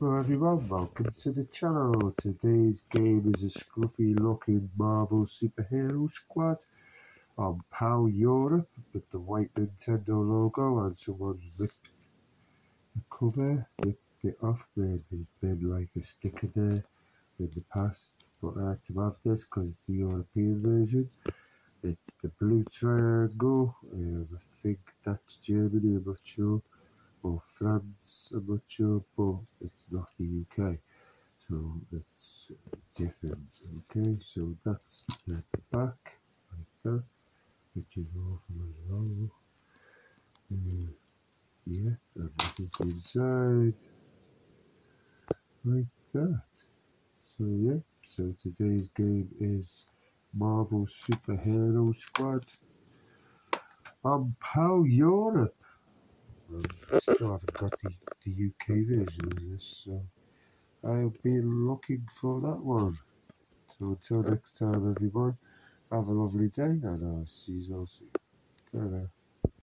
Hello everyone, welcome to the channel. Today's game is a scruffy looking Marvel Superhero Squad on PAL Europe with the white Nintendo logo and someone's ripped the cover, ripped it off where there's been like a sticker there in the past. But I had to have this because it's the European version. It's the blue triangle, um, I think that's Germany, I'm not sure or France, I'm not sure, but not the UK, so it's different. Okay, so that's the back, like that, which is awful as well. Yeah, and this is the inside, like that. So yeah, so today's game is Marvel Superhero Squad on PAL Europe. Um, still haven't got the, the UK version of this, so I'll be looking for that one. So until next time, everyone, have a lovely day, and I'll see you all soon. ta